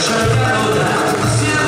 Deixa eu rodar,